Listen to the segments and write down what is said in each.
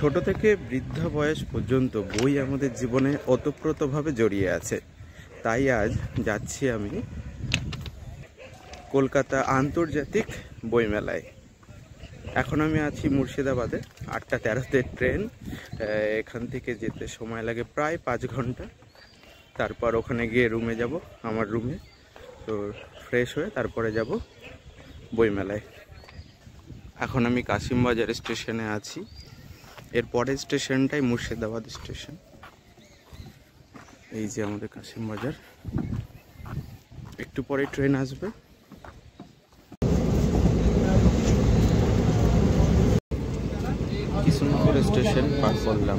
ছোট থেকে বৃদ্ধ বয়স পর্যন্ত বই আমাদের জীবনে ওতপ্রোতভাবে জড়িয়ে আছে। তাই আজ যাচ্ছি আমি কলকাতা আন্তর্জাতিক বইমেলায়। এখন আমি আছি মুর্শিদাবাদে, আটটা তেরোতে ট্রেন এখান থেকে যেতে সময় লাগে প্রায় পাঁচ ঘণ্টা। তারপর ওখানে গিয়ে রুমে যাব, আমার রুমে। তো ফ্রেশ হয়ে তারপরে যাব বইমেলায়। এখন আমি কাশিমবাজার স্টেশনে আছি। এর পরের স্টেশনটাই মুর্শিদাবাদ স্টেশন। এই যে আমাদের কাশিমবাজার একটু পরে ট্রেন আসবে। কিশোরনগর স্টেশন পার করলাম।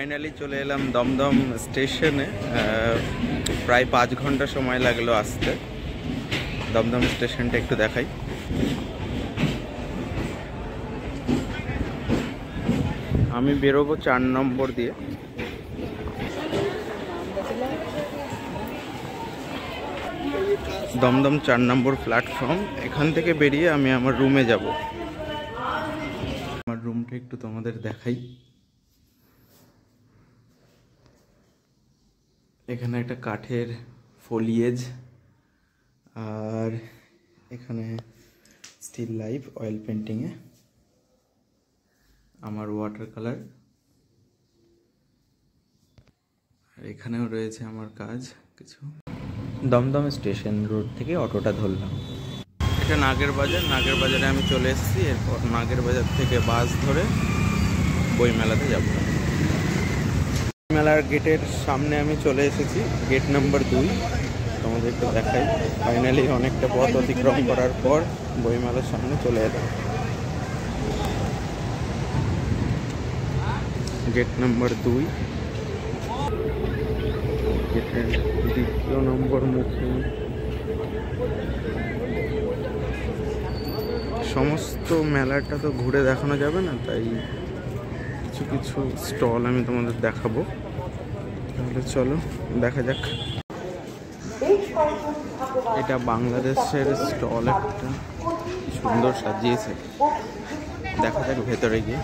ফাইনালি চলে এলাম দমদম স্টেশনে প্রায় পাঁচ ঘণ্টা সময় লাগল আসতে। দমদম স্টেশনটা একটু দেখাই। আমি বেরোবো চার নম্বর দিয়ে। দমদম চার নম্বর প্ল্যাটফর্ম এখান থেকে বেরিয়ে আমি আমার রুমে যাব। আমার রুমটা একটু তোমাদের দেখাই। এখানে একটা কাঠের ফলিয়েজ আর এখানে স্টিল লাইফ অয়েল পেন্টিংয়ে আমার ওয়াটার কালার আর এখানেও রয়েছে আমার কাজ কিছু। দমদম স্টেশন রোড থেকে অটোটা ধরলাম। এটা নাগের বাজার। নাগের বাজারে আমি চলে এসেছি। এরপর নাগের বাজার থেকে বাস ধরে বইমেলাতে যাব। মেলার গেটের সামনে আমি চলে এসেছি। গেট নাম্বার দুই। তোমাদের একটু দেখাই। ফাইনালি অনেকটা পথ অতিক্রম করার পর বইমেলার সামনে চলে এলাম। গেট নাম্বার দুই। গেটের দ্বিতীয় নম্বর মুখে সমস্ত মেলাটা তো ঘুরে দেখানো যাবে না, তাই কিছু কিছু স্টল আমি তোমাদের দেখাবো। তাহলে চলো দেখা যাক। এটা বাংলাদেশের স্টল একটা। সুন্দর সাজিয়েছে। দেখা যাক ভেতরে গিয়ে।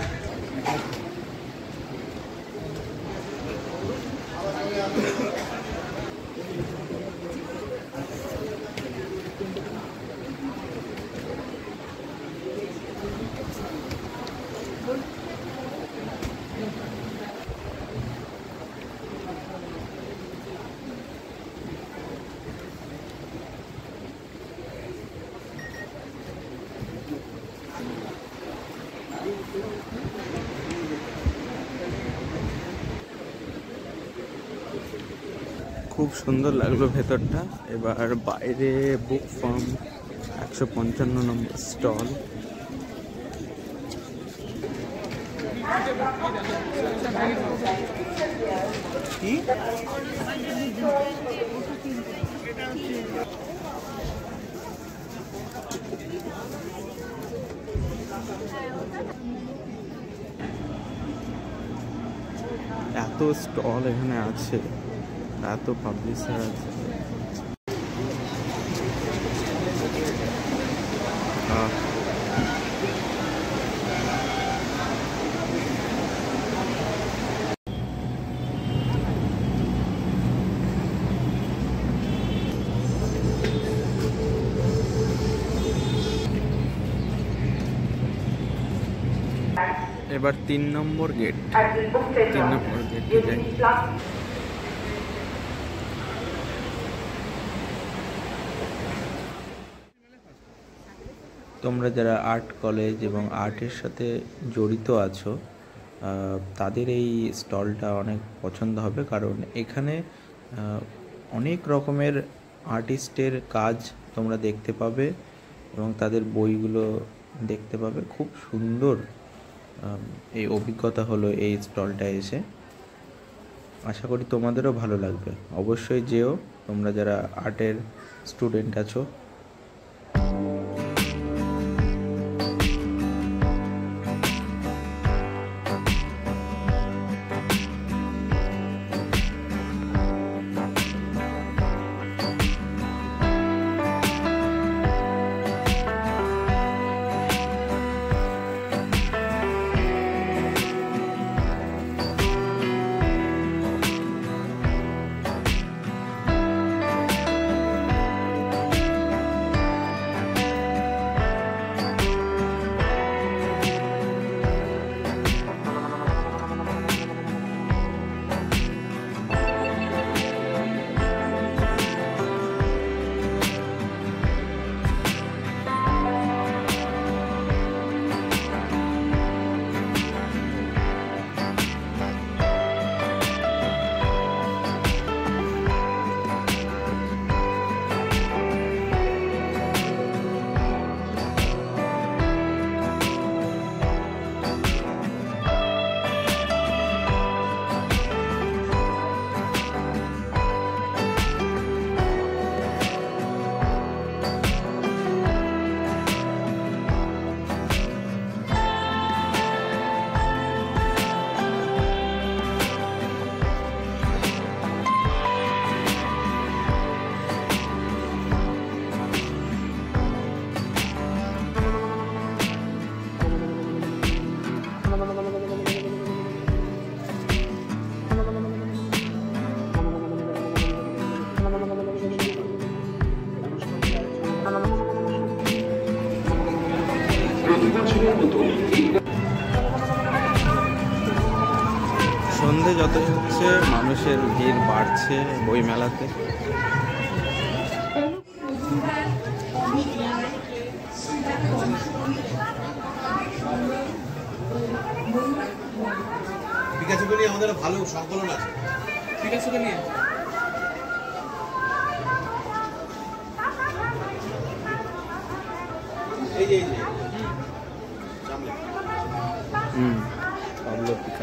খুব সুন্দর লাগল ভেতরটা। এবার বাইরে বুক ফার্ম একশো পঞ্চান্ন নম্বর স্টল এত স্টল এখানে আছে। এত পাবলিশার আছে। এবার তিন নম্বর গেট তিন নম্বর গেটে তোমরা যারা আর্ট কলেজ এবং আর্টের সাথে জড়িত আছো তাদের এই স্টলটা অনেক পছন্দ হবে কারণ এখানে অনেক রকমের আর্টিস্টের কাজ তোমরা দেখতে পাবে এবং তাদের বইগুলো দেখতে পাবে। খুব সুন্দর এই অভিজ্ঞতা হলো এই স্টলটা এসে। আশা করি তোমাদেরও ভালো লাগবে। অবশ্যই যেও, তোমরা যারা আর্টের স্টুডেন্ট আছো যত হচ্ছে মানুষের ভিড় বাড়ছে বইমেলাতে। পিকাচুকে নিয়ে আমাদের ভালো সংকলন আছে। নিয়ে এই যে এই যে সামনে হুম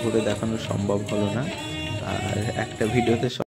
ঘুরে দেখানো সম্ভব হলো না। আর একটা ভিডিওতে